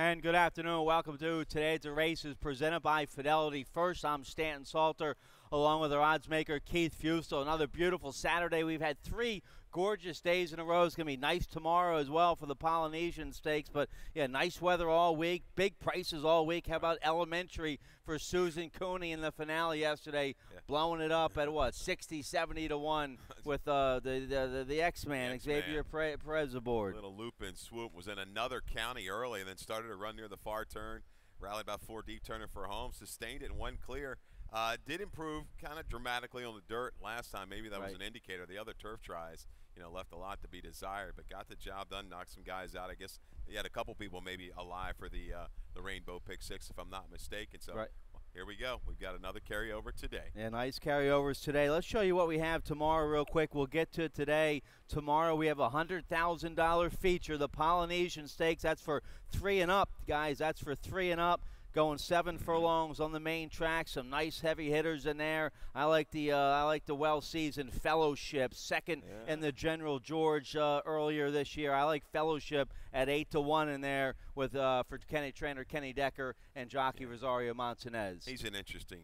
And good afternoon. Welcome to today's races presented by Fidelity First. I'm Stanton Salter along with our odds maker Keith Feustle. Another beautiful Saturday. We've had three gorgeous days in a row. It's going to be nice tomorrow as well for the Polynesian Stakes. But yeah, nice weather all week, big prices all week. How about Elementary for Susan Cooney in the finale yesterday, yeah. blowing it up at what 60, 70 to one with uh, the, the, the the X-Man Xavier Perez aboard. A little loop and swoop was in another county early, and then started to run near the far turn. Rallied about four deep, turning for home, sustained it and one clear. Uh, did improve kind of dramatically on the dirt last time. Maybe that right. was an indicator. The other turf tries, you know, left a lot to be desired, but got the job done, knocked some guys out. I guess he had a couple people maybe alive for the uh, the Rainbow Pick Six, if I'm not mistaken. So right. here we go. We've got another carryover today. Yeah, nice carryovers today. Let's show you what we have tomorrow real quick. We'll get to it today. Tomorrow we have a $100,000 feature, the Polynesian Stakes. That's for three and up, guys. That's for three and up going seven furlongs on the main track. Some nice heavy hitters in there. I like the uh, I like the well seasoned Fellowship, second yeah. in the General George uh, earlier this year. I like Fellowship at eight to one in there with uh, for Kenny Trainer Kenny Decker and jockey yeah. Rosario Montanez. He's an interesting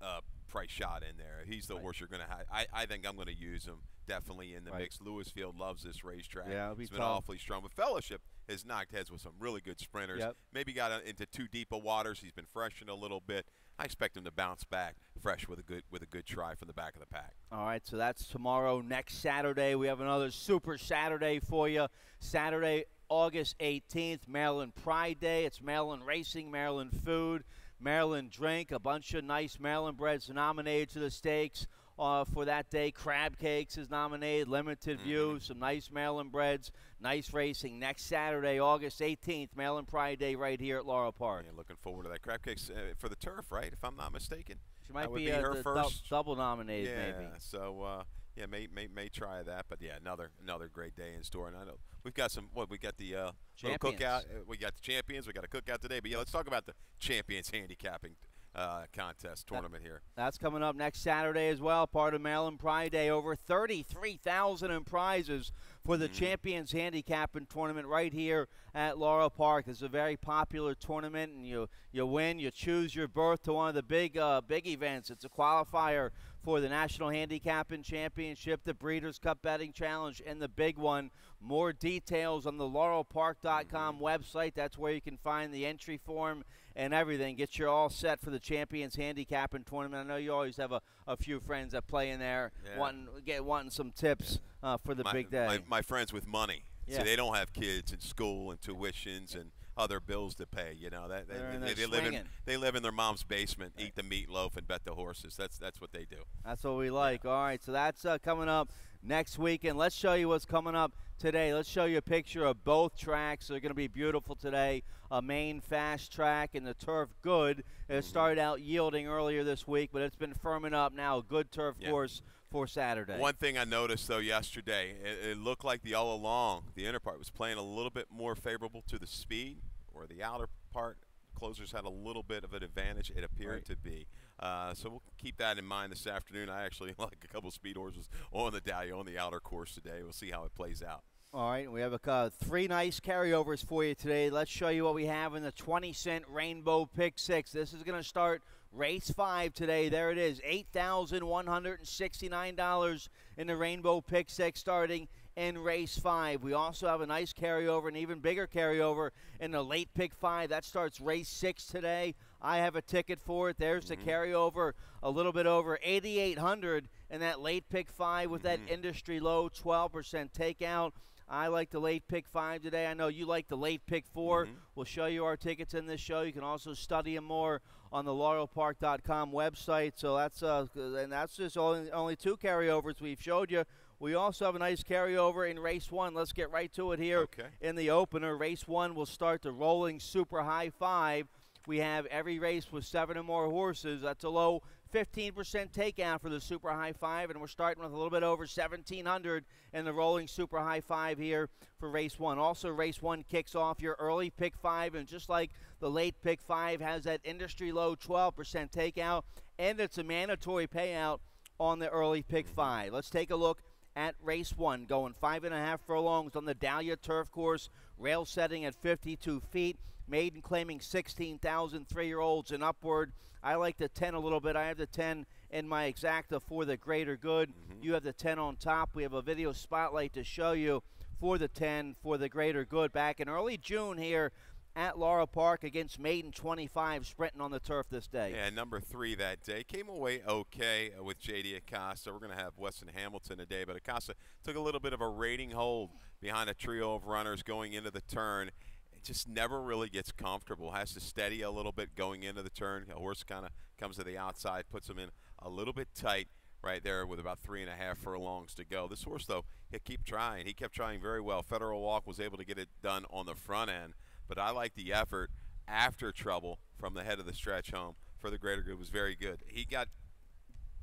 uh, price shot in there. He's the right. horse you're going to have. I, I think I'm going to use him definitely in the right. mix. Lewisfield loves this racetrack. Yeah, it has been awfully strong. But Fellowship has knocked heads with some really good sprinters. Yep. Maybe got uh, into too deep of waters. He's been freshened a little bit. I expect him to bounce back fresh with a good with a good try from the back of the pack. All right, so that's tomorrow. Next Saturday, we have another Super Saturday for you. Saturday, August 18th, Maryland Pride Day. It's Maryland Racing, Maryland Food. Maryland Drink, a bunch of nice Maryland breds nominated to the stakes uh, for that day. Crab Cakes is nominated, Limited mm-hmm. View, some nice Maryland breds, nice racing. Next Saturday, August 18th, Maryland Pride Day right here at Laurel Park. Yeah, looking forward to that. Crab Cakes uh, for the turf, right, if I'm not mistaken. She might be, be uh, her first. Du- double nominated, yeah, maybe. so uh, yeah, may, may may try that, but yeah, another another great day in store. And I know we've got some. What we got the uh, cookout. Uh, we got the champions. We got a cookout today. But yeah, let's talk about the champions handicapping uh, contest tournament here. That's coming up next Saturday as well. Part of Maryland Pride Day. Over thirty-three thousand in prizes for the mm. Champions Handicapping Tournament right here at Laurel Park. It's a very popular tournament, and you you win, you choose your berth to one of the big uh, big events. It's a qualifier for the National Handicapping Championship, the Breeders' Cup Betting Challenge, and the big one. More details on the laurelpark.com website. That's where you can find the entry form and everything. Get you all set for the Champions Handicapping Tournament. I know you always have a, a few friends that play in there, yeah. wanting get wanting some tips uh, for the my, big day. My, my, friends with money. Yeah. See, they don't have kids in school and tuitions and other bills to pay. You know that they, they, they live in they live in their mom's basement, eat the meatloaf, and bet the horses. That's that's what they do. That's what we like. Yeah. All right, so that's uh, coming up next weekend. Let's show you what's coming up today. Let's show you a picture of both tracks. They're going to be beautiful today. A main fast track and the turf good. It mm-hmm. started out yielding earlier this week, but it's been firming up now. A good turf yeah. course for Saturday. One thing I noticed though yesterday, it, it, looked like the all along the inner part was playing a little bit more favorable to the speed, or the outer part closers had a little bit of an advantage. It appeared right. to be. Uh, so we'll keep that in mind this afternoon. I actually like a couple speed horses on the Dahlia on the outer course today. We'll see how it plays out. All right, we have a, uh, three nice carryovers for you today. Let's show you what we have in the 20 cent Rainbow Pick Six. This is going to start race five today. There it is, $8,169 in the Rainbow Pick Six starting in race five. We also have a nice carryover, an even bigger carryover in the late pick five. That starts race six today. I have a ticket for it. There's mm-hmm. the carryover, a little bit over 8,800 in that late pick five with mm-hmm. that industry low 12% takeout. I like the late pick five today. I know you like the late pick 4 we mm-hmm. We'll show you our tickets in this show. You can also study them more on the laurelpark.com website. So that's uh, and that's just only, only two carryovers we've showed you. We also have a nice carryover in race one. Let's get right to it here okay. in the opener. Race one will start the rolling super high five. We have every race with seven or more horses. That's a low 15% takeout for the super high five, and we're starting with a little bit over 1700 in the rolling super high five here for race one. Also, race one kicks off your early pick five, and just like the late pick five has that industry low 12% takeout, and it's a mandatory payout on the early pick mm-hmm. five. Let's take a look at race one, going five and a half furlongs on the Dahlia turf course, rail setting at 52 feet. Maiden claiming 16,000 three-year-olds and upward. I like the 10 a little bit. I have the 10 in my exacta for the greater good. Mm-hmm. You have the 10 on top. We have a video spotlight to show you for the 10 for the greater good back in early June here at Laurel Park against Maiden 25 sprinting on the turf this day. Yeah, number three that day. Came away okay uh, with J.D. Acosta. We're going to have Weston Hamilton today, but Acosta took a little bit of a rating hold behind a trio of runners going into the turn. It just never really gets comfortable. Has to steady a little bit going into the turn. A horse kind of comes to the outside, puts him in a little bit tight right there with about three and a half furlongs to go. This horse, though, he keep trying. He kept trying very well. Federal Walk was able to get it done on the front end but I like the effort after trouble from the head of the stretch home for the greater good was very good. He got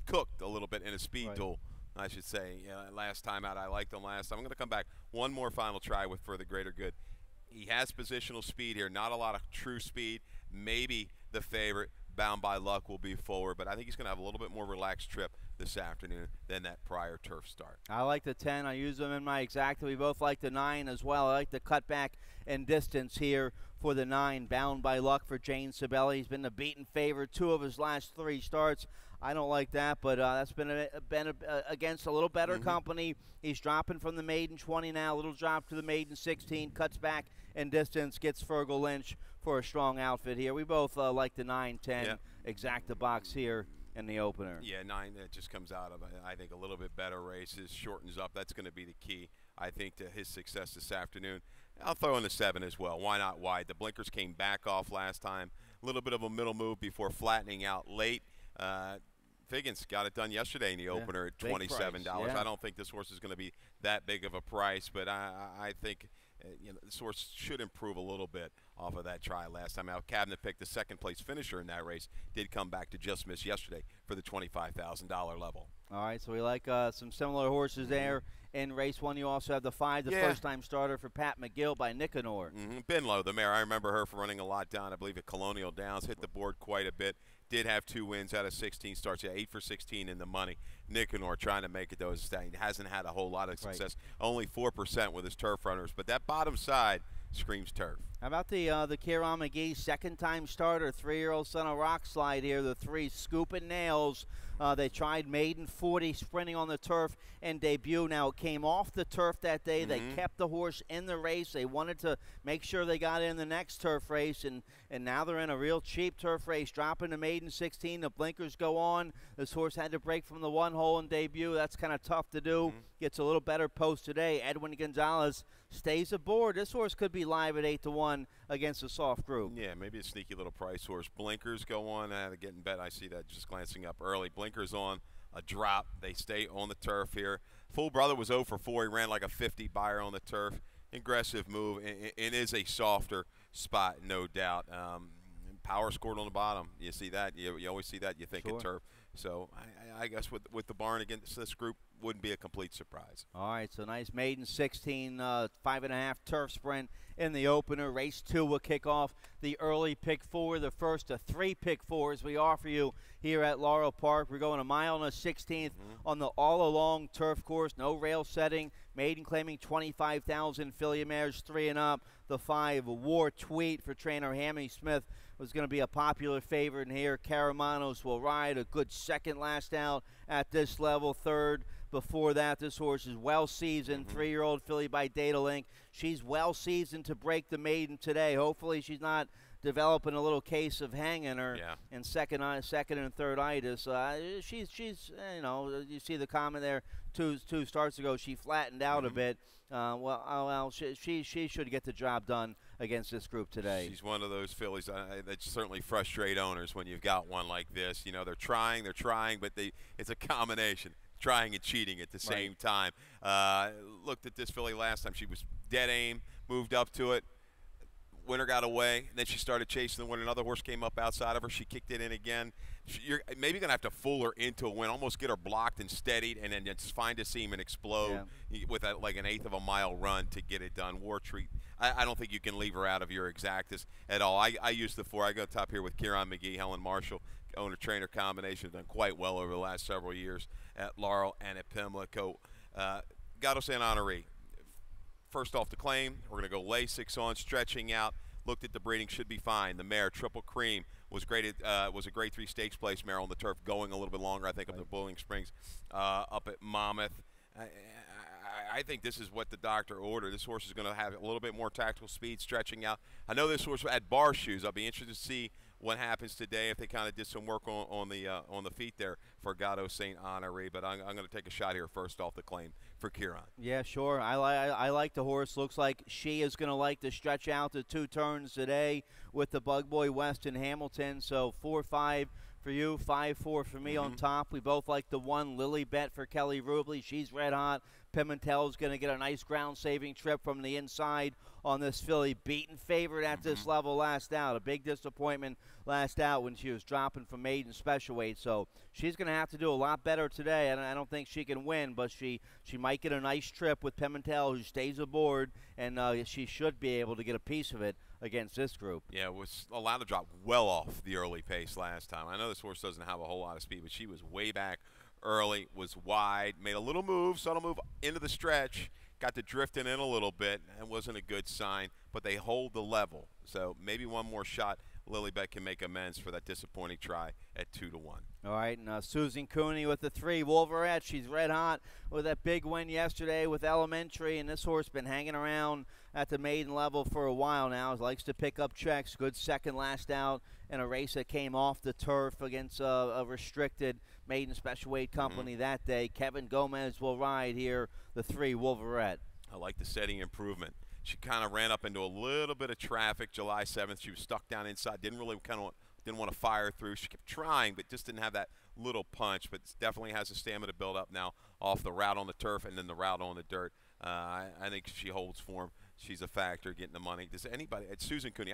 cooked a little bit in a speed right. duel, I should say. last time out, I liked him last time. I'm going to come back one more final try with for the greater good. He has positional speed here, not a lot of true speed. Maybe the favorite, Bound by Luck, will be forward, but I think he's going to have a little bit more relaxed trip this afternoon than that prior turf start. I like the 10. I use them in my exact. We both like the 9 as well. I like the cutback and distance here for the 9. Bound by luck for Jane Cibelli. He's been the beaten favorite two of his last three starts. I don't like that, but uh, that's been a, been a, against a little better mm-hmm. company. He's dropping from the maiden 20 now, a little drop to the maiden 16, cuts back in distance, gets Fergal Lynch for a strong outfit here. We both uh, like the 9 10 yep. exacta box here in the opener. Yeah, nine that just comes out of I think a little bit better races, shortens up. That's going to be the key, I think, to his success this afternoon. I'll throw in the seven as well. Why not wide? The blinkers came back off last time. A little bit of a middle move before flattening out late. Uh, Figgins got it done yesterday in the yeah, opener at twenty-seven dollars. Yeah. I don't think this horse is going to be that big of a price, but I, I think you know, this horse should improve a little bit off of that try last time out. Cabinet picked the second place finisher in that race. Did come back to just miss yesterday for the $25,000 level. All right, so we like uh, some similar horses there. In race one, you also have the five, the yeah. first-time starter for Pat McGill by Nicanor. Mm-hmm. Binlow, the mare, I remember her for running a lot down. I believe at Colonial Downs, hit the board quite a bit. Did have two wins out of 16 starts. Yeah, eight for 16 in the money. Nicanor trying to make it though. Hasn't had a whole lot of success. Right. Only four percent with his turf runners, but that bottom side screams turf. How about the uh, the Kieron Magee second time starter, three year old son of Rock Slide here? The three scooping nails. Uh, they tried maiden 40 sprinting on the turf and debut. Now it came off the turf that day. Mm-hmm. They kept the horse in the race. They wanted to make sure they got in the next turf race, and and now they're in a real cheap turf race, dropping the maiden 16. The blinkers go on. This horse had to break from the one hole in debut. That's kind of tough to do. Mm-hmm. Gets a little better post today. Edwin Gonzalez stays aboard. This horse could be live at eight to one against a soft group. Yeah, maybe a sneaky little price horse. Blinkers go on. I had to get in bet. I see that just glancing up early. Blinkers on a drop. They stay on the turf here. Full brother was 0 for 4. He ran like a 50 buyer on the turf. Aggressive move. It is a softer spot, no doubt. Um, power scored on the bottom. You see that. You, you always see that. You think sure. turf. So I, I, guess with with the barn against this group wouldn't be a complete surprise. All right, so nice maiden 16, uh, five and a half turf sprint in the opener. Race two will kick off the early pick four, the first of three pick fours we offer you here at Laurel Park. We're going a mile and a 16th mm-hmm. on the all along turf course, no rail setting. Maiden claiming 25,000 filly mares, three and up. The five War Tweet for trainer Hammy Smith was going to be a popular favorite in here. Karamanos will ride a good second last out at this level, third. Before that, this horse is well seasoned, mm-hmm. three year old filly by Data Link. She's well seasoned to break the maiden today. Hopefully, she's not developing a little case of hanging her yeah. in second uh, second and third itis. Uh, she's she's you know you see the comment there two two starts ago she flattened out mm-hmm. a bit. Uh, well, uh, well she, she she should get the job done against this group today. She's one of those fillies uh, that certainly frustrate owners when you've got one like this. You know they're trying, they're trying, but they it's a combination trying and cheating at the same right. time. Uh, looked at this filly last time. She was dead aim, moved up to it, winner got away. And then she started chasing the winner. Another horse came up outside of her. She kicked it in again. You're maybe going to have to fool her into a win, almost get her blocked and steadied, and then just find a seam and explode yeah. with a, like an eighth of a mile run to get it done. War treat. I, I, don't think you can leave her out of your exactas at all. I, I use the four. I go top here with Kieron Magee, Helen Marshall, owner trainer combination, done quite well over the last several years at Laurel and at Pimlico. Uh, Gato Saint Honore. First off the claim, we're going to go Lasix on, stretching out. Looked at the breeding, should be fine. The mare, Triple Cream, was great. At, uh, was a grade three stakes place mare on the turf, going a little bit longer. I think right. up the Boiling Springs, uh, up at Monmouth. I, I, I, think this is what the doctor ordered. This horse is going to have a little bit more tactical speed, stretching out. I know this horse had bar shoes. I'll be interested to see what happens today if they kind of did some work on, on the uh, on the feet there for Gato Saint Honore. But I'm, I'm going to take a shot here first off the claim for Kieron. Yeah, sure. I like I like the horse. Looks like she is going to like to stretch out the two turns today with the Bug Boy Weston Hamilton. So four five for you, five four for me mm-hmm. on top. We both like the one Lily bet for Kelly Rubley. She's red hot. Pimentel is going to get a nice ground saving trip from the inside on this filly Beaten favorite at mm-hmm. this level last out. A big disappointment last out when she was dropping from maiden special weight. So she's going to have to do a lot better today. And I don't think she can win, but she, she might get a nice trip with Pimentel, who stays aboard, and uh, she should be able to get a piece of it against this group. Yeah, was allowed to drop well off the early pace last time. I know this horse doesn't have a whole lot of speed, but she was way back early, was wide, made a little move, subtle move into the stretch, got to drifting in a little bit, and wasn't a good sign, but they hold the level. So maybe one more shot Lilybet can make amends for that disappointing try at two to one. All right, and uh, Susan Cooney with the three. Wolverette, she's red hot with that big win yesterday with Elementary, and this horse been hanging around at the maiden level for a while now. Likes to pick up checks. Good second last out in a race that came off the turf against uh, a restricted maiden special weight mm-hmm. company mm-hmm. that day. Kevin Gomez will ride here, the three Wolverette. I like the setting improvement. She kind of ran up into a little bit of traffic July 7th. She was stuck down inside. Didn't really kind of didn't want to fire through. She kept trying, but just didn't have that little punch. But definitely has the stamina to build up now off the route on the turf and then the route on the dirt. Uh, I, I, think she holds form. She's a factor getting the money. Does anybody? It's Susan Cooney.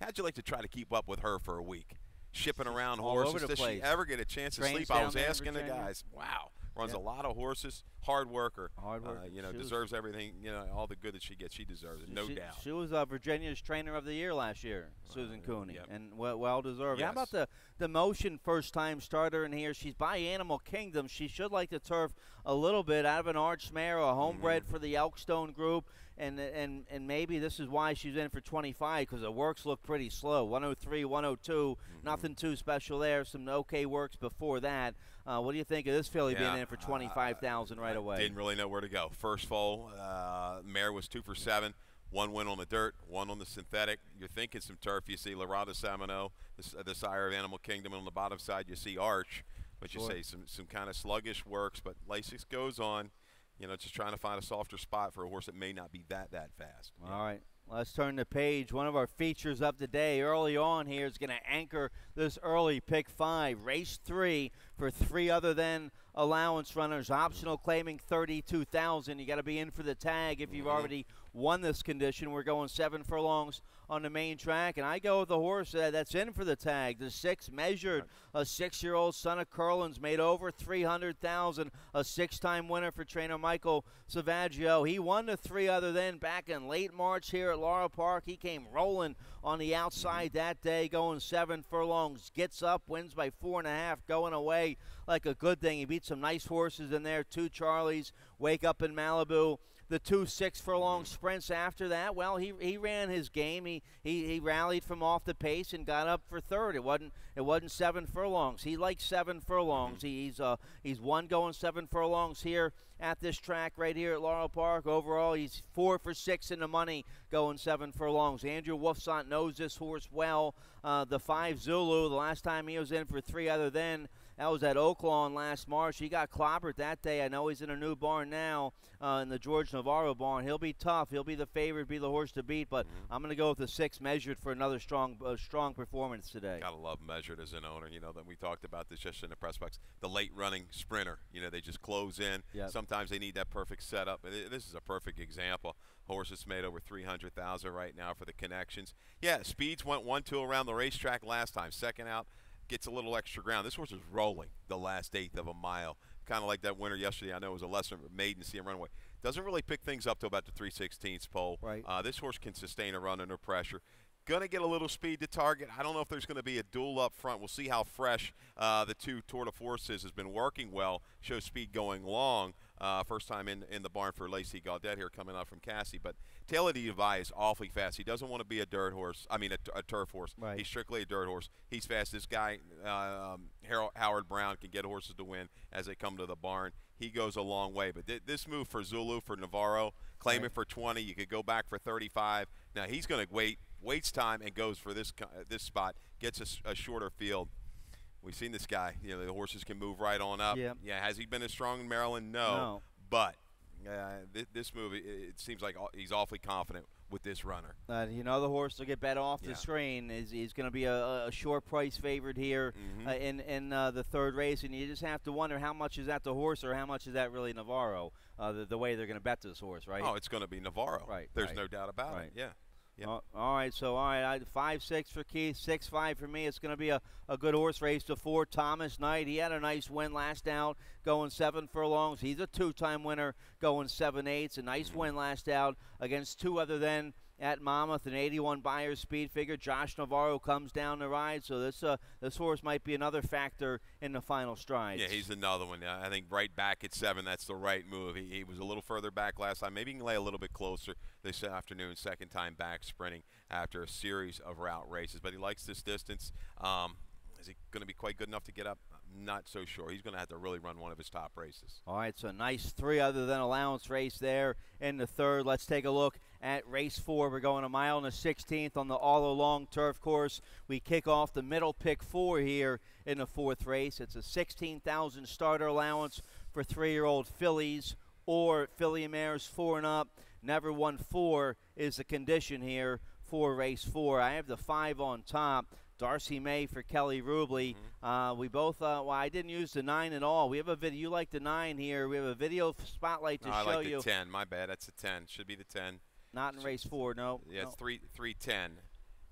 How'd you like to try to keep up with her for a week? Shipping around horses. Does place. she ever get a chance to sleep? I was asking the guys. Wow runs a lot of horses, hard worker. Hard worker. Uh, you know, she deserves everything. You know, all the good that she gets, she deserves it, no she, doubt. She was uh, Virginia's Trainer of the Year last year, Susan uh, Cooney, yep. and well, well deserved. Yes. How about the the motion first time starter in here? She's by Animal Kingdom. She should like the turf a little bit out of an arch mare, a homebred mm-hmm. for the Elkstone Group and and and maybe this is why she's in for 25 because the works look pretty slow 103 102 mm-hmm. nothing too special there some okay works before that uh, what do you think of this filly yeah, being in for 25000 uh, right away didn't really know where to go first foal uh, mare was two for seven one win on the dirt, one on the synthetic. You're thinking some turf. You see Leroidesanimaux, the, the sire of Animal Kingdom, and on the bottom side you see Arch. But sure. you say some some kind of sluggish works. But Lasix goes on you know, just trying to find a softer spot for a horse that may not be that that fast. All right. Let's turn the page. One of our features of the day early on here is going to anchor this early pick five, race three for three other than allowance runners. Optional claiming 32,000. You got to be in for the tag if you've mm-hmm. already won this condition. We're going seven furlongs on the main track, and I go with the horse uh, that's in for the tag. The six measured, a six-year-old son of Curlin's made over 300,000, a six-time winner for trainer Michael Savaggio. He won the three other then back in late March here at Laurel Park. He came rolling on the outside that day, going seven furlongs, gets up, wins by four and a half, going away like a good thing. He beat some nice horses in there, two Charlies, Wake Up in Malibu the two six furlong sprints after that, well, he, he ran his game. He, he he rallied from off the pace and got up for third. It wasn't it wasn't seven furlongs. He likes seven furlongs. He's uh he's one going seven furlongs here at this track right here at Laurel Park. Overall, he's four for six in the money going seven furlongs. Andrew Wolfsont knows this horse well. Uh, the five Zulu, the last time he was in for three other than that was at Oaklawn last March. He got clobbered that day. I know he's in a new barn now uh, in the George Navarro barn. He'll be tough. He'll be the favorite, be the horse to beat. But mm-hmm. I'm going to go with the six measured for another strong, uh, strong performance today. Gotta love measured as an owner. You know that we talked about this just in the press box. The late running sprinter. You know they just close in. Yep. Sometimes they need that perfect setup. This is a perfect example. Horse that's made over 300,000 right now for the connections. Yeah, speeds went one two around the racetrack last time. Second out gets a little extra ground. This horse is rolling the last eighth of a mile, kind of like that winner yesterday. I know it was a lesser maiden see him run away. Doesn't really pick things up till about the 316th pole. Right. Uh, this horse can sustain a run under pressure. Going to get a little speed to target. I don't know if there's going to be a duel up front. We'll see how fresh uh, the two Tour de Forces has been working well. Shows speed going long. Uh, first time in, in the barn for Lacey Gaudet here coming out from Cassie. But Taylor Devi is awfully fast. He doesn't want to be a dirt horse. I mean, a, a turf horse. Right. He's strictly a dirt horse. He's fast. This guy, uh, um, Harold, Howard Brown, can get horses to win as they come to the barn. He goes a long way. But th- this move for Zulu, for Navarro, claim Right. it for 20. You could go back for 35. Now he's going to wait, waits time, and goes for this uh, this spot. Gets a shorter field. We've seen this guy. You know, the horses can move right on up. Yep. Yeah. Has he been as strong in Maryland? No. No. But uh, th- this move, it, it seems like he's awfully confident with this runner. Uh, you know the horse will get bet off Yeah. the screen. Is he's going to be a, a short price favorite here Mhm. uh, in in uh, the third race, and you just have to wonder how much is that the horse or how much is that really Navarro? Uh, the, the way they're going to bet this horse, right? Oh, it's going to be Navarro. Right, There's right. no doubt about Right. it. Yeah. Yep. Uh, all right, so all right, I, five six for Keith, six five for me. It's going to be a, a good horse race to four. Thomas Knight, he had a nice win last out, going seven furlongs. He's a two-time winner, going seven eighths. A nice win last out against two other than at Monmouth, an 81 buyer speed figure. Josh Navarro comes down the ride, so this uh, this horse might be another factor in the final strides. Yeah, he's another one. I think right back at seven, that's the right move. He, he was a little further back last time. Maybe he can lay a little bit closer this afternoon. Second time back sprinting after a series of route races, but he likes this distance. Um, is he going to be quite good enough to get up? I'm not so sure. He's going to have to really run one of his top races. All right, so nice three other than allowance race there in the third. Let's take a look at race four. We're going a mile and a 16th on the all along turf course. We kick off the middle pick four here in the fourth race. It's a 16,000 starter allowance for three year old fillies or filly mares four and up. Never won four is the condition here for race four. I have the five on top. Darcy May for Kelly Rubley. Uh, we both, uh, well, I didn't use the nine at all. We have a video. You like the nine here. We have a video spotlight to No, I show like the you. 10. My bad. That's a 10. Should be the 10. Not in race four, no. Yeah, no. it's 3 310.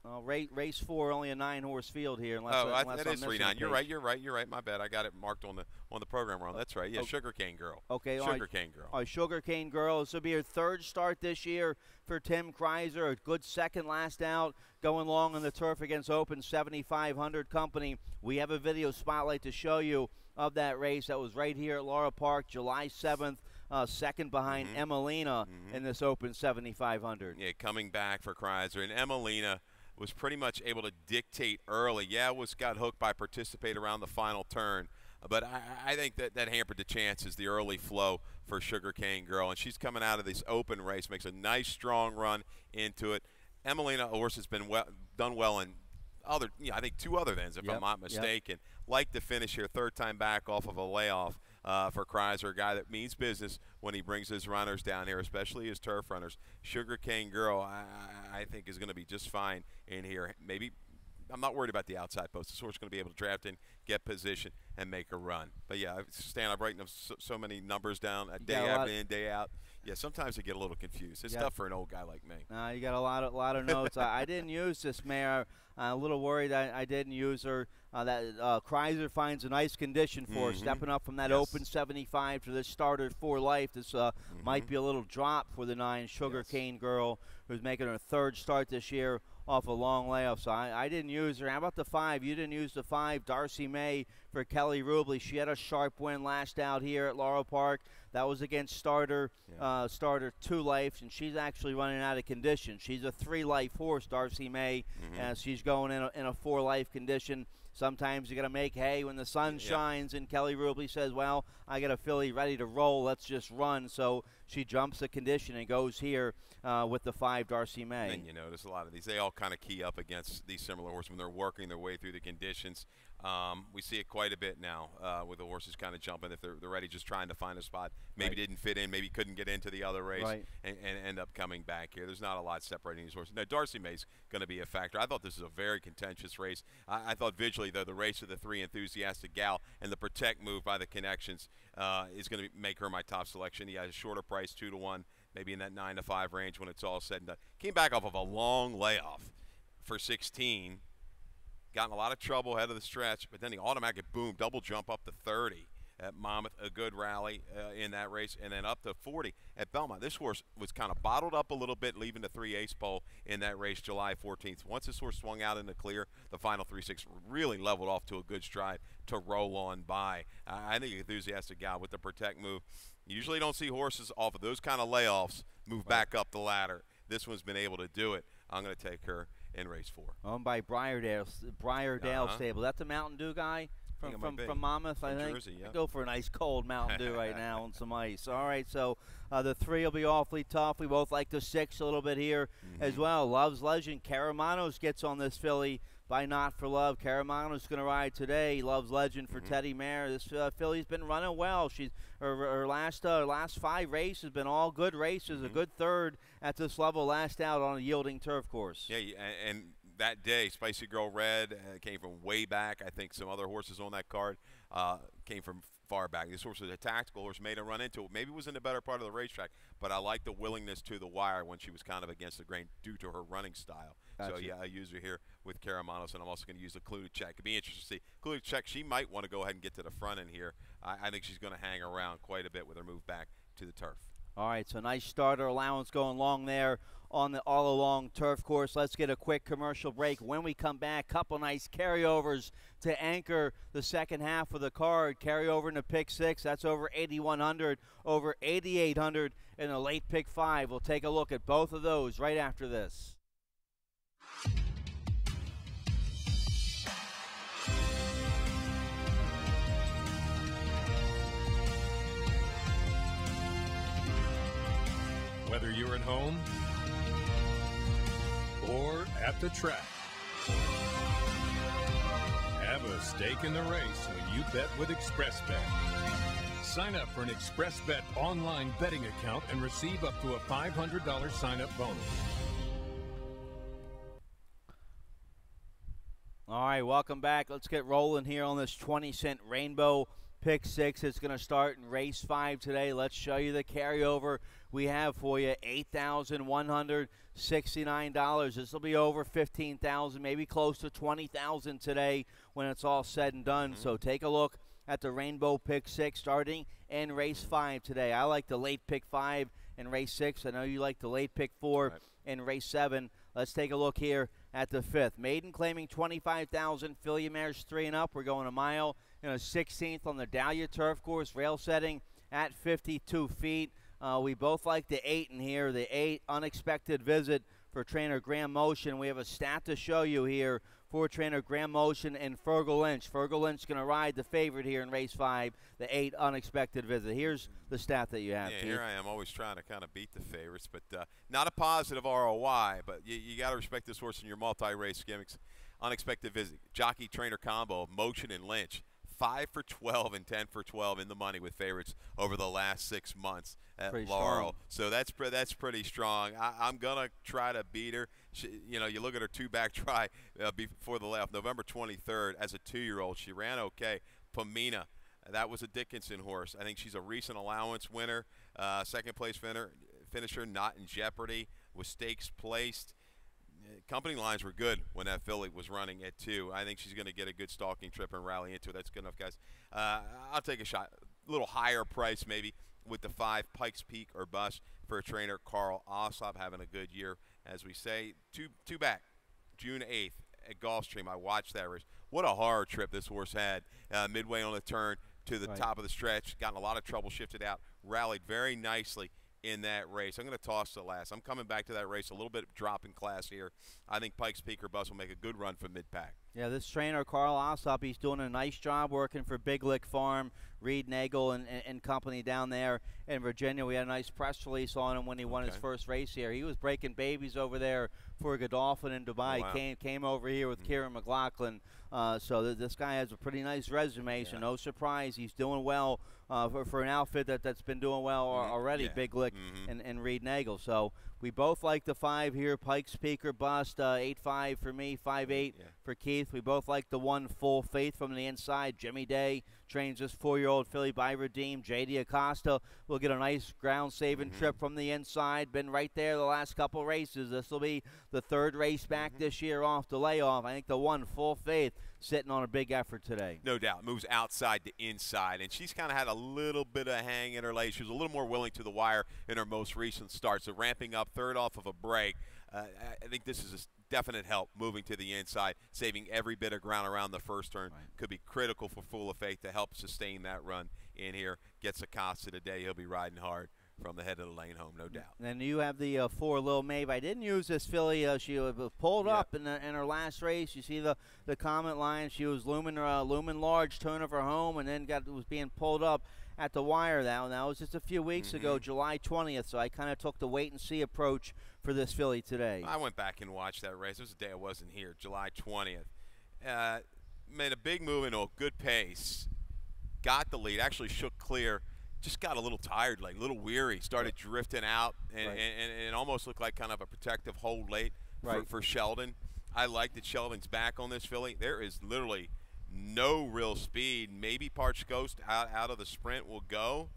Uh, race, race four, only a nine horse field here. Unless, Oh, uh, I, unless that is three nine. You're right. You're right. You're right. My bad. I got it marked on the on the program wrong. That's right. Yeah, Oh. Sugarcane Girl. Okay. Sugarcane Girl. All right, Sugarcane Girl. This will be her third start this year for Tim Kreiser. A good second last out, going long on the turf against Open 7500 Company. We have a video spotlight to show you of that race that was right here at Laurel Park, July 7th. Uh, second behind Mhm. Emelina in this Open 7500. Yeah, coming back for Kreiser. And Emelina was pretty much able to dictate early. Yeah, was got hooked by participate around the final turn. But I, I think that, that hampered the chances, the early flow for Sugar Cane Girl. And she's coming out of this open race, makes a nice, strong run into it. Emelina, of course, has been well, done well in other, you know, I think two other thens, if Yep, I'm not yep. mistaken. Like to finish here, third time back off of a layoff uh, for Kreiser, a guy that means business when he brings his runners down here, especially his turf runners. Sugarcane Girl, I, I think, is going to be just fine in here. Maybe I'm not worried about the outside post. The horse is going to be able to draft in, get position, and make a run. But yeah, Stan, I'm writing so, so many numbers down, day got a after in, day out. Yeah, sometimes I get a little confused. It's Yeah. tough for an old guy like me. Uh, you got a lot of lot of notes. I, I didn't use this mare. Uh, a little worried I, I didn't use her. Uh, that uh, Kreiser finds a nice condition for her, Mhm. stepping up from that Yes. open 75 to this starter for life. This uh, might Mhm. be a little drop for the nine Sugar Cane girl who's making her third start this year off a long layoff. So I, I didn't use her. How about the five? You didn't use the five. Darcy May for Kelly Rubley. She had a sharp win last out here at Laurel Park. That was against starter Yeah. uh, starter two life, and she's actually running out of condition. She's a three life horse, Darcy May. Mhm. Uh, she's going in a, in a four life condition. Sometimes you got to make hay when the sun Yeah. shines, and Kelly Rubley says, "Well, I got a filly ready to roll. Let's just run." So she jumps the condition and goes here uh, with the five Darcy May. And you notice a lot of these, they all kind of key up against these similar horses when they're working their way through the conditions. Um, we see it quite a bit now uh, with the horses kind of jumping if they're, they're ready, just trying to find a spot. Maybe Right. didn't fit in, maybe couldn't get into the other race, Right. and, and end up coming back here. There's not a lot separating these horses. Now, Darcy May's going to be a factor. I thought this is a very contentious race. I, I thought visually, though, the race of the three enthusiastic gal and the protect move by the connections uh, is going to make her my top selection. He has a shorter price, two to one, maybe in that nine to five range when it's all said and done. Came back off of a long layoff for 16 got in a lot of trouble ahead of the stretch, but then the automatic boom, double jump up to 30 at Monmouth, a good rally uh, in that race, and then up to 40 at Belmont. This horse was kind of bottled up a little bit, leaving the three ace pole in that race July 14th. Once this horse swung out in the clear, the final three six really leveled off to a good stride to roll on by. Uh, I think enthusiastic guy with the protect move. You usually don't see horses off of those kind of layoffs move right. back up the ladder. This one's been able to do it. I'm going to take her in race four. Owned by Briardale, Briardale uh-huh. Stable. That's a Mountain Dew guy from from, from Monmouth. From I think. Jersey, yeah. go for a nice cold Mountain Dew right now and some ice. All right, so uh, the three will be awfully tough. We both like the six a little bit here mm-hmm. as well. Loves Legend. Karamanos gets on this filly by Not for Love. Caramano's going to ride today. He loves Legend for mm-hmm. Teddy Mare. This uh, filly's been running well. She's her, her last uh, last five races have been all good races. Mm-hmm. A good third at this level. Last out on a yielding turf course. Yeah, and that day, Spicy Girl Red uh, came from way back. I think some other horses on that card uh, came from far back. This horse was a tactical horse, made a run into it. Maybe it was in the better part of the racetrack, but I like the willingness to the wire when she was kind of against the grain due to her running style. Gotcha. So yeah, I use her here with Karamanos, and I'm also going to use a Clue to check. It'd be interesting to see Clue to check. She might want to go ahead and get to the front end here. I, I think she's going to hang around quite a bit with her move back to the turf. All right, so nice starter allowance going long there on the all along turf course. Let's get a quick commercial break. When we come back, couple nice carryovers to anchor the second half of the card. Carryover into pick six. That's over 8,100, over 8,800 in the late pick five. We'll take a look at both of those right after this. Whether you're at home or at the track. Have a stake in the race when you bet with ExpressBet. Sign up for an ExpressBet online betting account and receive up to a $500 sign up bonus. All right, welcome back. Let's get rolling here on this 20 cent rainbow pick six. It's going to start in race five today. Let's show you the carryover we have for you $8,169. This will be over 15000 maybe close to 20000 today when it's all said and done. Mm-hmm. So take a look at the Rainbow Pick 6 starting in race 5 today. I like the late pick 5 in race 6. I know you like the late pick 4 right. in race 7. Let's take a look here at the fifth. Maiden claiming 25,000. Filly mares three and up. We're going a mile and a 16th on the Dahlia turf course. Rail setting at 52 feet. Uh, we both like the eight in here. The eight unexpected visit for trainer Graham Motion. We have a stat to show you here for trainer Graham Motion and Fergal Lynch. Fergal Lynch going to ride the favorite here in race five, the eight unexpected visit. Here's the stat that you have. Yeah, here I am, always trying to kind of beat the favorites, but uh, not a positive ROI. But you, you got to respect this horse in your multi-race gimmicks. Unexpected visit, jockey trainer combo, Motion and Lynch. 5 for 12 and 10 for 12 in the money with favorites over the last six months at pretty Laurel. Strong. So that's that's pretty strong. I, am gonna try to beat her. She, you know, you look at her two back try uh, before the layoff, November 23rd. As a two-year-old, she ran okay. Pamina, that was a Dickinson horse. I think she's a recent allowance winner, uh, second place winner, finisher, not in jeopardy, with stakes placed company lines were good when that filly was running at two. I think she's going to get a good stalking trip and rally into it. That's good enough, guys. Uh, I'll take a shot. A little higher price maybe with the five Pikes Peak or bust for a trainer Carl Alsop having a good year, as we say. Two two back, June 8th at Gulfstream. I watched that race. What a horror trip this horse had uh, midway on the turn to the right. top of the stretch. Gotten a lot of trouble, shifted out, rallied very nicely in that race. I'm going to toss the last. I'm coming back to that race a little bit dropping class here. I think Pikes Peak or Bust will make a good run from mid pack. Yeah, this trainer Carl Alsop, he's doing a nice job working for Big Lick Farm, Reed Nagel and, and, and, company down there in Virginia. We had a nice press release on him when he won his first race here. He was breaking babies over there for Godolphin in Dubai. Oh, wow. Came came over here with mm-hmm. Kiaran McLaughlin. Uh, so th- this guy has a pretty nice resume. Yeah. So no surprise, he's doing well uh, for, for an outfit that that's been doing well mm-hmm. already. Yeah. Big Lick mm-hmm. and, and Reed Nagel. So we both like the five here. Pikes Peak or bust. Uh, eight five for me. Five eight yeah. for Keith. We both like the one full faith from the inside. Jimmy Day trains this four-year-old filly by Redeem. J.D. Acosta will get a nice ground-saving mm-hmm. trip from the inside. Been right there the last couple races. This will be the third race back mm-hmm. this year off the layoff. I think the one full faith sitting on a big effort today. No doubt. Moves outside to inside. And she's kind of had a little bit of hang in her legs. She was a little more willing to the wire in her most recent start. So ramping up third off of a break. Uh, I think this is a definite help moving to the inside, saving every bit of ground around the first turn. Right. Could be critical for Fool of Faith to help sustain that run in here. Gets Acosta today. He'll be riding hard from the head of the lane home, no doubt. And you have the uh, four Lil Maeve. I didn't use this filly. Uh, she was pulled Yep. up in, the, in her last race. You see the, the comment line. She was looming uh, looming large, turn of her home, and then got was being pulled up at the wire. Now, that was just a few weeks ago, July 20th. So I kind of took the wait and see approach for this filly today. I went back and watched that race. It was a day I wasn't here, July 20th. Uh, made a big move into a good pace. Got the lead. Actually shook clear. Just got a little tired, like a little weary. Started drifting out, and, Right. and, and it almost looked like kind of a protective hold late for, Right. for Sheldon. I like that Sheldon's back on this filly. There is literally no real speed. Maybe Parch Ghost out, out of the sprint will go.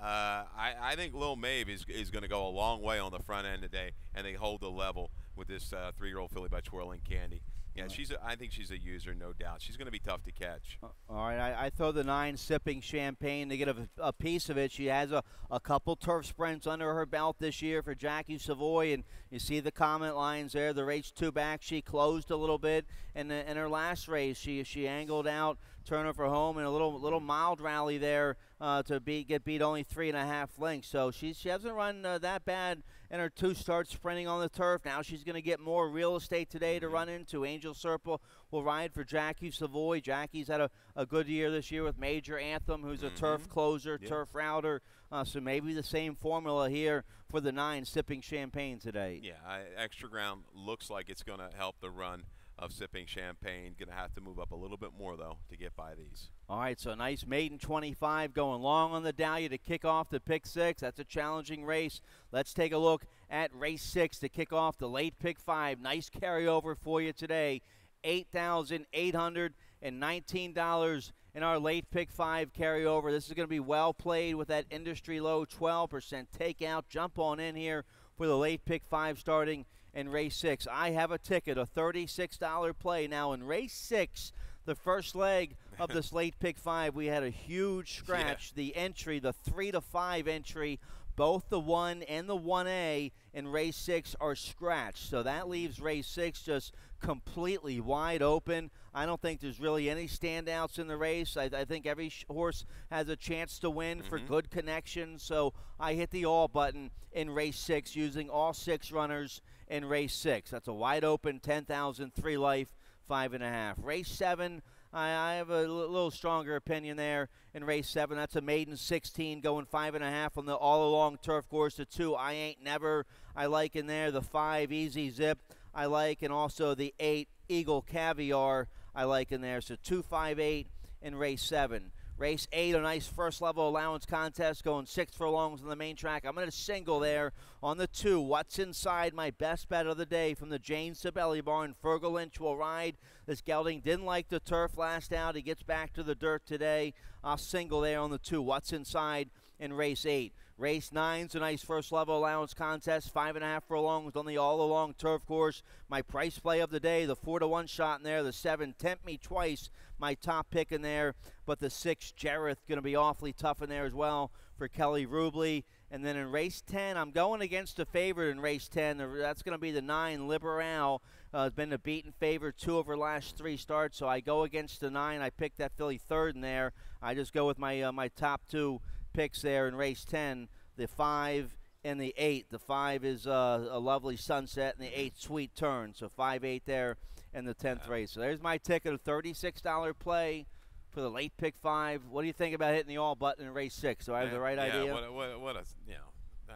Uh, I, I think Lil Mave is, is going to go a long way on the front end today, and they hold the level with this uh, three-year-old filly by Twirling Candy. Yeah, she's. A, I think she's a user, no doubt. She's going to be tough to catch. All right, I, I throw the nine sipping champagne to get a, a piece of it. She has a, a couple turf sprints under her belt this year for Jackie Savoy, and you see the comment lines there. The race two back, she closed a little bit, and in, in her last race, she she angled out, turn of her home, and a little little mild rally there uh, to be get beat only three and a half lengths. So she she hasn't run uh, that bad in her two starts sprinting on the turf. Now she's going to get more real estate today to run into. Angel Serpa will ride for Jackie Savoy. Jackie's had a, a good year this year with Major Anthem, who's a turf closer, Yeah. turf router. Uh, so maybe the same formula here for the nine sipping champagne today. Yeah, I, extra ground looks like it's going to help the run of sipping champagne. Going to have to move up a little bit more though to get by these. All right, so nice maiden 25 going long on the Dahlia to kick off the pick six. That's a challenging race. Let's take a look at race six to kick off the late pick five. Nice carryover for you today. $8,819 in our late pick five carryover. This is going to be well played with that industry low 12% takeout. Jump on in here for the late pick five starting in race six. I have a ticket, a $36 play. Now in race six, the first leg of this late pick five, we had a huge scratch. The entry, the three to five entry, both the one and the 1A in race six are scratched. So that leaves race six just completely wide open. I don't think there's really any standouts in the race. I, I think every horse has a chance to win for mm-hmm. good connections. So I hit the all button in race six using all six runners in race six. That's a wide open 10,000 three life five and a half. Race seven, I, I have a l- little stronger opinion there in race seven. That's a maiden 16 going five and a half on the all along turf course. The two, I ain't never. I like in there the five easy zip. I like and also the eight eagle caviar. I like in there. So two five eight in race seven. Race eight, a nice first level allowance contest going six furlongs on the main track. I'm going to single there on the two. What's inside my best bet of the day from the Jane Cibelli barn? Fergal Lynch will ride. This gelding didn't like the turf last out. He gets back to the dirt today. I'll single there on the two. What's inside in race eight? Race nine's a nice first level allowance contest. Five and a half furlongs on the all along turf course. My price play of the day, the four to one shot in there. The seven tempt me twice. My top pick in there, but the six Jareth going to be awfully tough in there as well for Kelly Rubley. And then in race 10, I'm going against a favorite in race 10. That's going to be the nine Liberal. Uh, has been a beaten favorite two of her last three starts, so I go against the nine. I picked that filly third in there. I just go with my uh, my top two picks there in race 10 the five and the eight. The five is uh, a lovely sunset, and the eight sweet turn. So five eight there in the tenth race. So there's my ticket, a thirty-six dollar play for the late pick five. What do you think about hitting the all button in race six? Do I have the right yeah, idea? What, a- what, a- what a you know,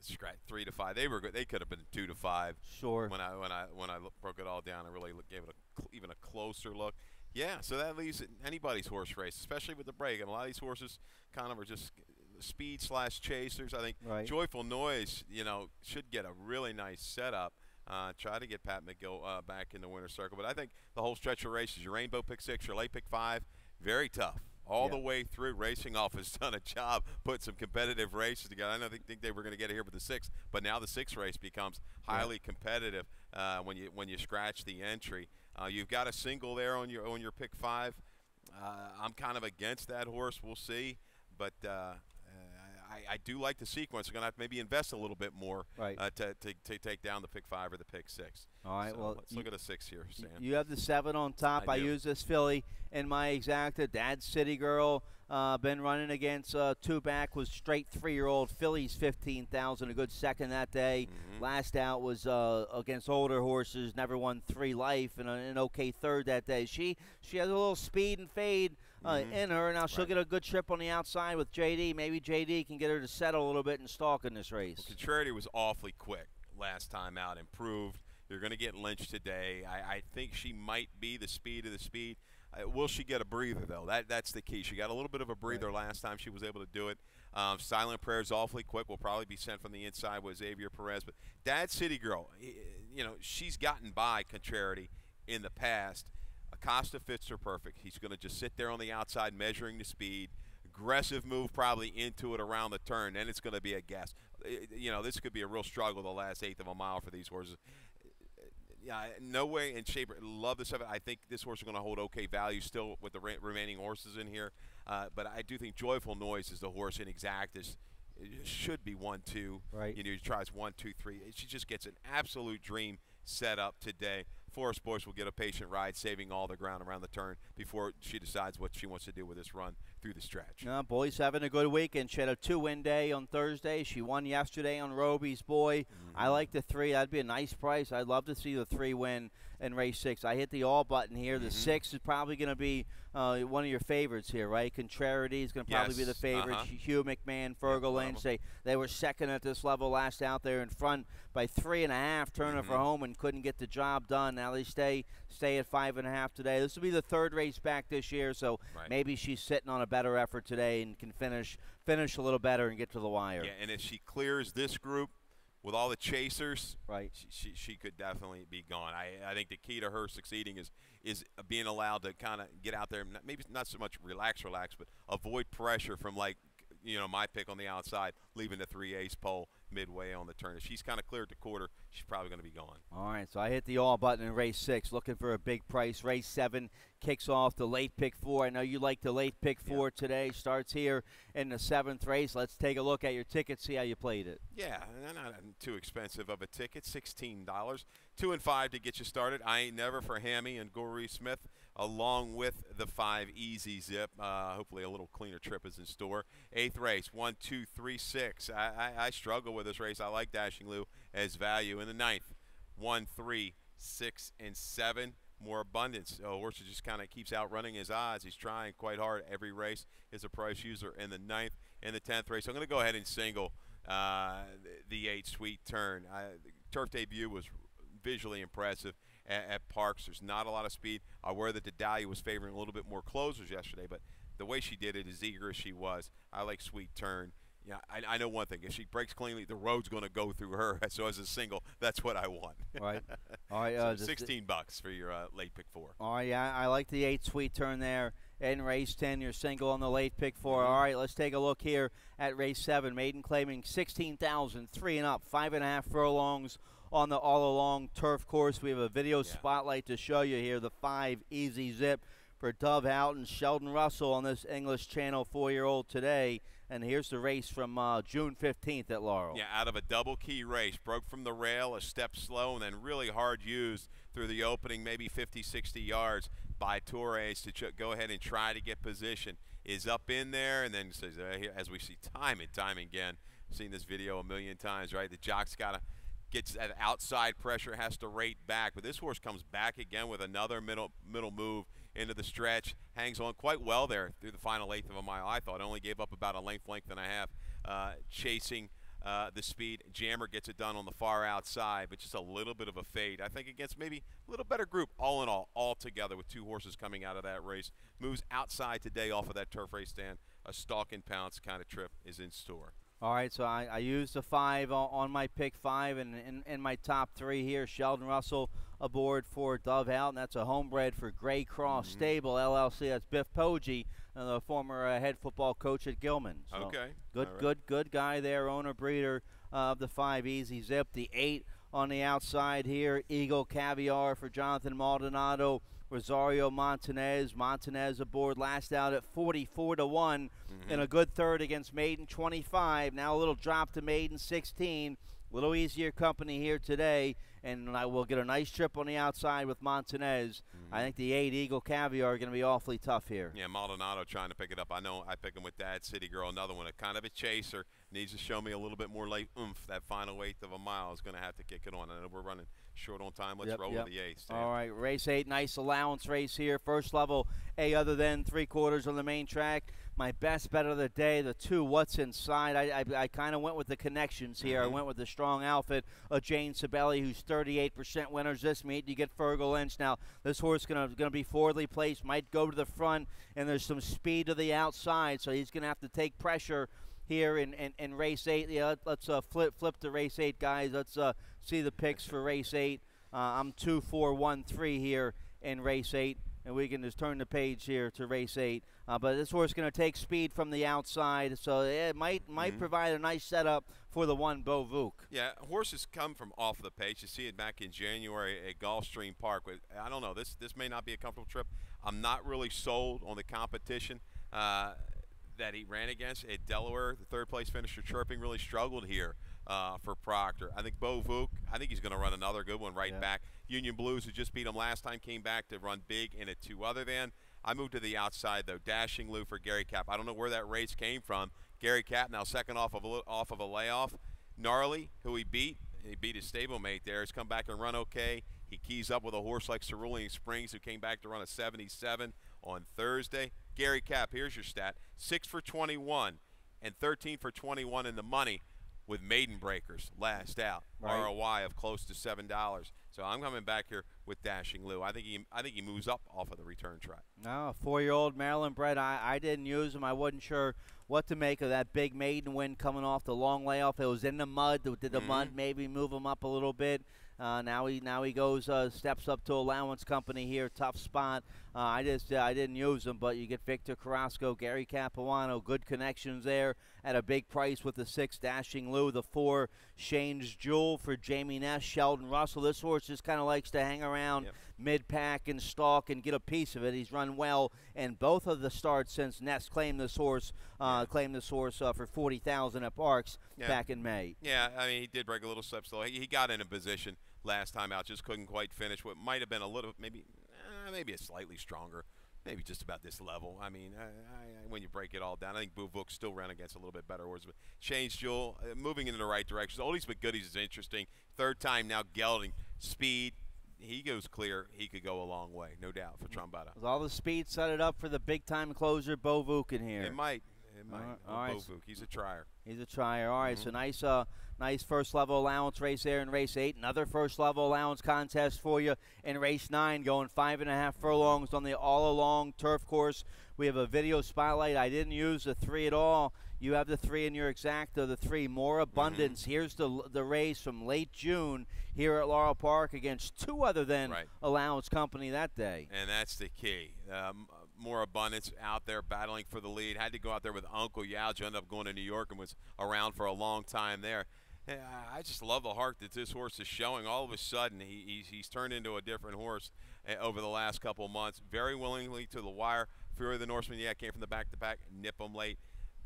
scratch three to five. They were good. They could have been two to five. Sure. When I when I when I look, broke it all down, I really look, gave it a, even a closer look. Yeah, so that leaves anybody's horse race, especially with the break. And a lot of these horses kind of are just speed slash chasers. I think Right. Joyful Noise, you know, should get a really nice setup. Uh, try to get Pat McGill uh, back in the winner's circle, but I think the whole stretch of races, your Rainbow Pick Six, your Late Pick Five, very tough all Yeah. the way through. Racing Off has done a job, put some competitive races together. I don't think, think they were going to get it here with the six, but now the six race becomes highly competitive uh, when you when you scratch the entry. Uh, you've got a single there on your on your pick five. Uh, I'm kind of against that horse. We'll see, but uh, I, I do like the sequence. They're going to have to maybe invest a little bit more right. uh, to, to, to take down the pick five or the pick six. All right. So well, let's look at a six here, Stan. You have the seven on top. I, I use this filly in my exacta. Dad City Girl. Uh, been running against uh, two back was straight three year old fillies fifteen thousand a good second that day. Mm-hmm. Last out was uh, against older horses. Never won three life and an okay third that day. She she has a little speed and fade uh, Mhm. in her. Now she'll Right. get a good trip on the outside with JD. Maybe JD can get her to settle a little bit and stalk in this race. Contrariety was awfully quick last time out, improved. You're going to get Lynch today. I, I think she might be the speed of the speed. Uh, will she get a breather though? That that's the key. She got a little bit of a breather last time. She was able to do it. Um, Silent Prayer's awfully quick. Will probably be sent from the inside with Xavier Perez. But Dad City Girl, you know, she's gotten by Contrariety in the past. Acosta fits her perfect. He's going to just sit there on the outside measuring the speed. Aggressive move probably into it around the turn. Then it's going to be a guess. Uh, You know, this could be a real struggle the last eighth of a mile for these horses. Yeah, no way in shape. Love this seven. I think this horse is going to hold okay value still with the remaining horses in here. Uh, but I do think Joyful Noise is the horse in exactus. It should be one, two. Right. You know, he tries one, two, three. She just gets an absolute dream set up today. Forest Boyce will get a patient ride, saving all the ground around the turn before she decides what she wants to do with this run through the stretch. No, boy's having a good weekend. She had a two-win day on Thursday. She won yesterday on Roby's boy. I mm-hmm. like the three. That'd be a nice price. I'd love to see the three win in race six. I hit the all button here. The mm-hmm. six is probably going to be uh, one of your favorites here, right? Contrariety is going to probably be the Yes, favorite. uh-huh. Hugh McMahon, Fergal love Lynch. They they were second at this level last out there in front by three and a half, turning for Mhm. home and couldn't get the job done. Now they stay stay at five and a half today. This will be the third race back this year, so Right. maybe she's sitting on a better effort today and can finish finish a little better and get to the wire. Yeah, and if she clears this group with all the chasers, Right. she, she, she could definitely be gone. I, I think the key to her succeeding is is being allowed to kind of get out there, maybe not so much relax, relax, but avoid pressure from like you know my pick on the outside, leaving the three ace pole midway on the turn. If she's kind of cleared the quarter, she's probably going to be gone. All right, so I hit the all button in race six, looking for a big price. Race seven kicks off the late pick four. I know you like the late pick four today. Starts here in the seventh race. Let's take a look at your ticket, see how you played it. Yeah, not too expensive of a ticket, sixteen dollars, two and five to get you started. I ain't never for Hammy and Gory Smith, along with the five easy zip. Uh, hopefully, a little cleaner trip is in store. Eighth race, one, two, three, six. I, I, I struggle with this race. I like Dashing Lou as value in the ninth, one, three, six, and seven. More abundance. Oh, Horse just kind of keeps outrunning his odds. He's trying quite hard every race. Is a price user in the ninth. In the tenth race, I'm going to go ahead and single uh, the eight sweet turn. I, turf debut was visually impressive at, at Parks. There's not a lot of speed. I aware that Dahlia was favoring a little bit more closers yesterday, but the way she did it, as eager as she was, I like sweet turn. Yeah, I, I know one thing. If she breaks cleanly, the road's going to go through her. So as a single, that's what I want. Right. All right. Uh, 16 bucks for your uh, late pick four. All right, yeah, I like the eight sweet turn there in race 10. You're single on the late pick four. Mm-hmm. All right, let's take a look here at race seven. Maiden claiming 16,000, three and up, five and a half furlongs on the all along turf course. We have a video Yeah. spotlight to show you here the five easy zip for Dove Houghton, Sheldon Russell on this English Channel four year old today. And here's the race from uh, June 15th at Laurel. Yeah, out of a double key race. Broke from the rail, a step slow, and then really hard used through the opening, maybe 50, 60 yards by Torres to ch- go ahead and try to get position. Is up in there, and then says, uh, as we see time and time again, seen this video a million times, right? The jock's got to gets that outside pressure, has to rate back. But this horse comes back again with another middle middle move into the stretch, hangs on quite well there through the final eighth of a mile. I thought only gave up about a length, length and a half, uh, chasing uh, the speed. Jammer gets it done on the far outside, but just a little bit of a fade. I think against maybe a little better group, all in all, all together with two horses coming out of that race. Moves outside today off of that turf race stand. A stalk and pounce kind of trip is in store. All right, so I, I used the five on, on my pick five, and in, in my top three here, Sheldon Russell aboard for Dove Houghton, and That's a homebred for Gray Cross Mm-hmm. Stable LLC. That's Biff Poggi, uh, the former uh, head football coach at Gilman. So Okay. Good, right. good, good guy there, owner breeder of the five easy zip. The eight on the outside here, Eagle Caviar for Jonathan Maldonado. Rosario Montanez. Montanez aboard last out at 44 to one Mm-hmm. in a good third against Maiden 25. Now a little drop to Maiden 16. A little easier company here today, and I will get a nice trip on the outside with Montanez. I think the eight Eagle Caviar are going to be awfully tough here. Yeah, Maldonado trying to pick it up. I know I pick him with Dad City Girl, another one, a kind of a chaser. Needs to show me a little bit more late oomph. That final eighth of a mile is going to have to kick it on. I know we're running short on time. Let's Yep, roll yep. to the eighth. Stan. All right, race eight, nice allowance race here. First level, A other than three quarters on the main track. My best bet of the day, the two What's Inside. I, I, I kind of went with the connections here. I Mhm. went with the strong outfit of Jane Cibelli, who's 38% winners this meet. You get Fergal Lynch. Now, this horse going to gonna be forwardly placed, might go to the front, and there's some speed to the outside, so he's going to have to take pressure here in, in, in race eight. Yeah, let- let's uh, flip flip to race eight, guys. Let's uh, see the picks for race eight. Uh, I'm two, four, one, three here in race eight, and we can just turn the page here to race eight. Uh, but this horse is going to take speed from the outside, so it might might Mhm. provide a nice setup for the one Bo Vuk. Yeah, horses come from off the pace. You see it back in January at Gulfstream Park. I don't know. This this may not be a comfortable trip. I'm not really sold on the competition uh, that he ran against at Delaware. The third place finisher chirping really struggled here uh, for Proctor. I think Bo Vuk. I think he's going to run another good one right Yeah. back. Union Blues, who just beat him last time, came back to run big in a two other than. I moved to the outside though. Dashing Lou for Gary Cap. I don't know where that race came from. Gary Cap now second off of a, off of a layoff. Gnarly, who he beat, he beat his stablemate there, has come back and run okay. He keys up with a horse like Cerulean Springs, who came back to run a 77 on Thursday. Gary Cap, here's your stat: six for 21 and 13 for 21 in the money with maiden breakers last out. Right. ROI of close to seven dollars. So I'm coming back here with Dashing Lou. I think he, I think he moves up off of the return track. No, four-year-old Maryland bred. I, I didn't use him. I wasn't sure what to make of that big maiden win coming off the long layoff. It was in the mud. Did the mud maybe move him up a little bit? Uh, now he now he goes uh, steps up to allowance company here. Tough spot. Uh, I just uh, I didn't use him, but you get Victor Carrasco, Gary Capuano, good connections there at a big price with the six dashing Lou, the four Shane's Jewel for Jamie Ness, Sheldon Russell. This horse just kind of likes to hang around Yep. mid pack and stalk and get a piece of it. He's run well in both of the starts since Ness claimed this horse uh, claimed this horse uh, for forty thousand at Parks Yeah. back in May. Yeah, I mean he did break a little step slow. He, he got in a position last time out, just couldn't quite finish. What might have been a little, maybe, uh, maybe a slightly stronger, maybe just about this level. I mean, I, I, when you break it all down, I think Buvuk still ran against a little bit better horses. But Shane's Jewel uh, moving in the right direction. Oldies but goodies is interesting. Third time now gelding speed. He goes clear. He could go a long way, no doubt, for Trombetta. With all the speed, set it up for the big time closer, Bo Vuk in here. It might. It might. right, all right. Bovuk, he's a trier. He's a trier. All right, Mm-hmm. so nice, uh, nice first level allowance race there in race eight. Another first level allowance contest for you in race nine, going five and a half furlongs on the all along turf course. We have a video spotlight. I didn't use the three at all. You have the three in your exacta, the three more Mm-hmm. abundance. Here's the the race from late June here at Laurel Park against two other than Right. allowance company that day. And that's the key. Um, more abundance out there battling for the lead. Had to go out there with Uncle Yalja. Ended up going to New York and was around for a long time there. I just love the heart that this horse is showing. All of a sudden, he, he's, he's turned into a different horse uh, over the last couple months. Very willingly to the wire. Fury of the Norseman, yeah, came from the back to back. Nip him late.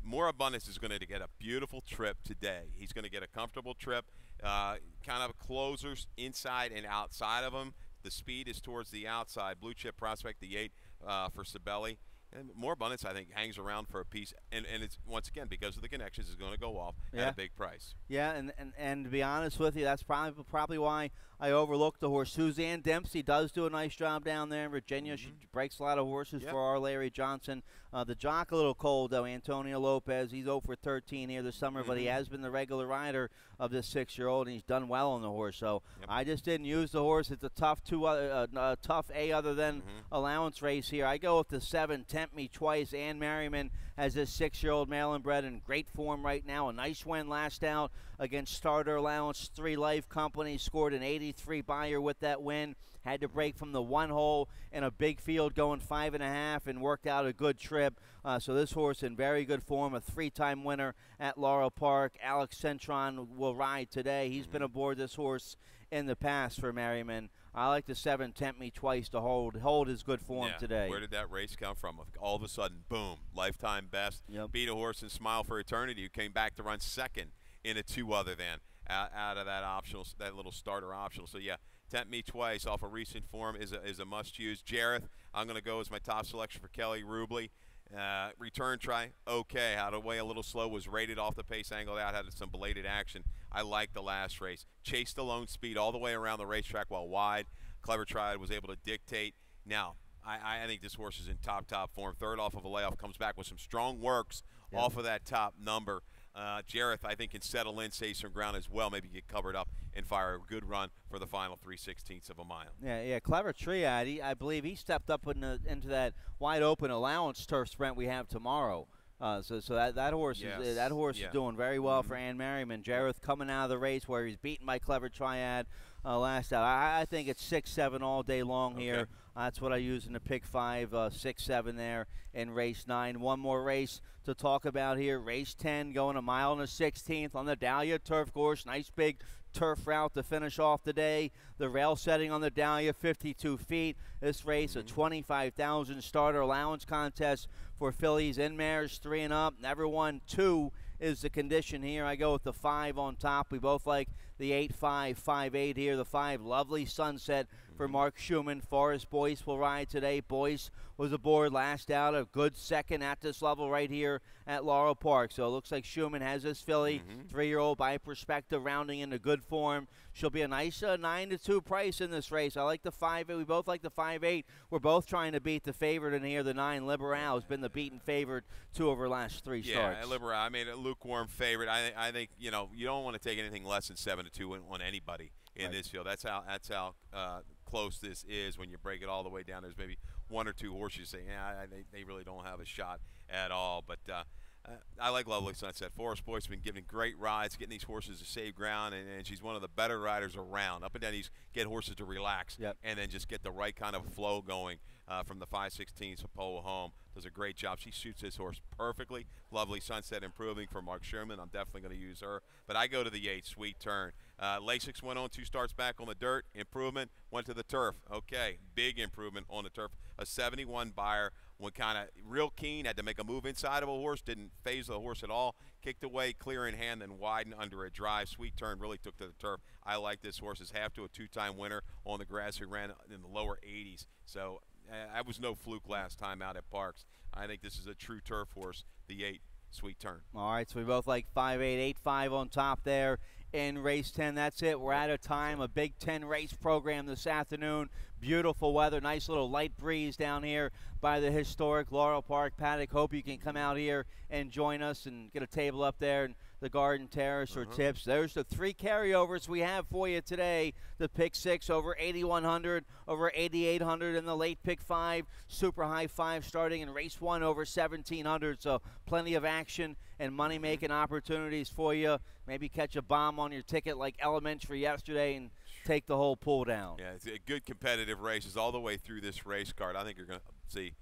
More Abundance is going to get a beautiful trip today. He's going to get a comfortable trip. Uh, kind of closers inside and outside of him. The speed is towards the outside. Blue chip prospect, the eight uh, for Cibelli. And more abundance, I think, hangs around for a piece, and, and it's once again because of the connections is going to go off Yeah. at a big price. Yeah, and, and, and to be honest with you, that's probably probably why I overlooked the horse. Suzanne Dempsey does do a nice job down there in Virginia. She breaks a lot of horses Yep. for our Larry Johnson. Uh, the jock a little cold though. Antonio Lopez, he's 0 for 13 here this summer, but he has been the regular rider of this six-year-old, and he's done well on the horse. So Yep. I just didn't use the horse. It's a tough two, uh, uh, uh, tough A other than allowance race here. I go with the seven. Tempt me twice. Ann Merriman has this six-year-old Maryland bred in great form right now. A nice win last out against Starter Allowance Three Life Company. Scored an 83 Beyer with that win. Had to break from the one hole in a big field going five and a half and worked out a good trip. Uh, so this horse in very good form, a three-time winner at Laurel Park. Alex Cintron will ride today. He's been aboard this horse in the past for Merriman. I like the seven tempt me twice to hold hold his good form yeah. today. Where did that race come from? All of a sudden, boom, lifetime best. Yep. Beat a horse and smile for eternity. You came back to run second in a two other than out, out of that optional, that little starter optional. So yeah, tempt me twice off a recent form is a, is a must use. Jareth, I'm going to go as my top selection for Kelly Rubley. Uh, return try, okay. Out of way, a little slow. Was rated off the pace, angled out, had some belated action. I like the last race. Chased the lone speed all the way around the racetrack while wide. Clever tried, was able to dictate. Now, I, I think this horse is in top, top form. Third off of a layoff, comes back with some strong works Yep. off of that top number. Uh, Jareth, I think, can settle in, save some ground as well. Maybe get covered up and fire a good run for the final three sixteenths of a mile. Yeah, yeah, clever triad. He, I believe he stepped up in the, into that wide open allowance turf sprint we have tomorrow. Uh, so, so that, that horse Yes, is that horse yeah. is doing very well Mhm. for Ann Merriman. Jareth coming out of the race where he's beaten by clever triad uh, last out. I, I think it's six seven all day long here. That's what I use in the pick five, uh, six seven there in race nine. One more race to talk about here. Race ten going a mile and a sixteenth on the Dahlia turf course. Nice big turf route to finish off the day. The rail setting on the Dahlia, 52 feet. This race, a 25,000 starter allowance contest for fillies and mares, three and up. Never won two is the condition here. I go with the five on top. We both like the eight five five eight here. The five, lovely sunset for Mark Shuman. Forest Boyce will ride today. Boyce was aboard last out, a good second at this level right here at Laurel Park. So it looks like Schumann has this filly, three-year-old by perspective, rounding into good form. She'll be a nice uh, nine to two price in this race. I like the five. We both like the five eight. We're both trying to beat the favorite in here. The nine Liberal has been the beaten favorite two of her last three Yeah, starts. Liberal. I made a lukewarm favorite. I, I think you know you don't want to take anything less than seven to two on anybody in Right. this field. That's how that's how uh, close this is when you break it all the way down. There's maybe one or two horses you say, yeah, they, they really don't have a shot at all. But uh, uh, I like Lovely Sunset. Forest Boyce has been giving great rides, getting these horses to save ground, and, and she's one of the better riders around. Up and down these, get horses to relax, Yep. and then just get the right kind of flow going uh, from the 516s to pole home. Does a great job. She shoots this horse perfectly. Lovely Sunset improving for Mark Sherman. I'm definitely going to use her. But I go to the eight, Sweet Turn. Uh, Lasix went on two starts back on the dirt. Improvement. Went to the turf. Okay, big improvement on the turf. A 71 Beyer. Went kind of real keen. Had to make a move inside of a horse. Didn't phase the horse at all. Kicked away, clear in hand, then widen under a drive. Sweet Turn really took to the turf. I like this horse as half to a two-time winner on the grass who ran in the lower 80s. So uh, that was no fluke last time out at Parks. I think this is a true turf horse. The eight, Sweet Turn. All right, so we both like five eight eight five on top there in race 10. That's it. We're out of time. A Big 10 race program this afternoon. Beautiful weather. Nice little light breeze down here by the historic Laurel Park paddock. Hope you can come out here and join us and get a table up there in the Garden Terrace or uh-huh. Tips. There's the three carryovers we have for you today. The pick six over 8,100, over 8,800 and the late pick five. Super high five starting in race one over 1,700. So plenty of action and money mm-hmm. making opportunities for you. Maybe catch a bomb on your ticket like Elementary yesterday and take the whole pull down. Yeah, it's a good competitive races all the way through this race card. I think you're going to see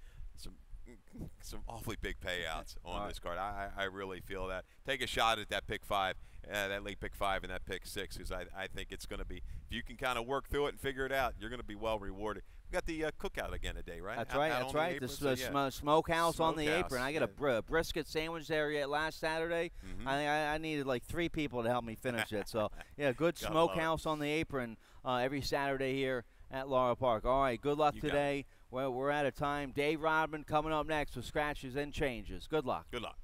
some awfully big payouts on right. this card. I, I really feel that. Take a shot at that pick five, uh, that late pick five, and that pick six, because I, I think it's going to be. If you can kind of work through it and figure it out, you're going to be well rewarded. We got the uh, cookout again today, right? That's Out- right. out That's right. The so yeah. sm- smokehouse on the apron. I got a br- brisket sandwich there yet last Saturday. Mhm. I I, I needed like three people to help me finish it. So yeah, good smokehouse on the apron uh, every Saturday here at Laurel Park. All right. Good luck You today. Well, we're out of time. Dave Rodman coming up next with scratches and changes. Good luck. Good luck.